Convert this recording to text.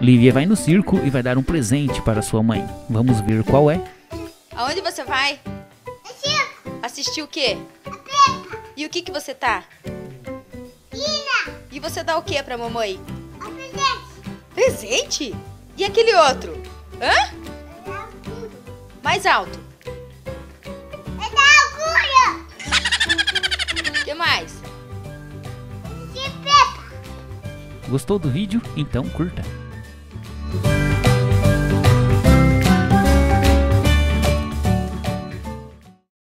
Lívia vai no circo e vai dar um presente para sua mãe. Vamos ver qual é. Aonde você vai? No Circo. Assistir o quê? A Peppa. E o que que você tá? Ina. E você dá o quê pra mamãe? Um presente. Presente? E aquele outro? Hã? É da. Mais alto. É da agulha. O que mais? É de Pepa. Gostou do vídeo? Então curta.